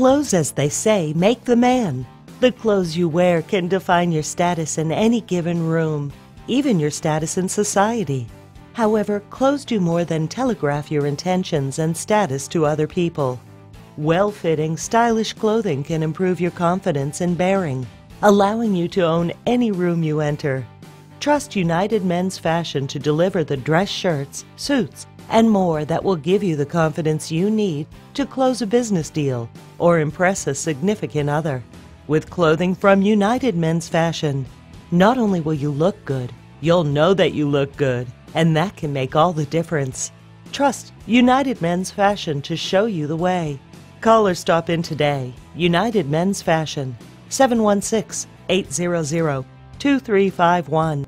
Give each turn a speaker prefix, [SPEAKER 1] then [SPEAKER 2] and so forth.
[SPEAKER 1] Clothes, as they say, make the man. The clothes you wear can define your status in any given room, even your status in society. However, clothes do more than telegraph your intentions and status to other people. Well fitting, stylish clothing can improve your confidence and bearing, allowing you to own any room you enter. Trust United Men's Fashion to deliver the dress shirts, suits, and more that will give you the confidence you need to close a business deal or impress a significant other. With clothing from United Men's Fashion, not only will you look good, you'll know that you look good, and that can make all the difference. Trust United Men's Fashion to show you the way. Call or stop in today. United Men's Fashion, 716 800 2351.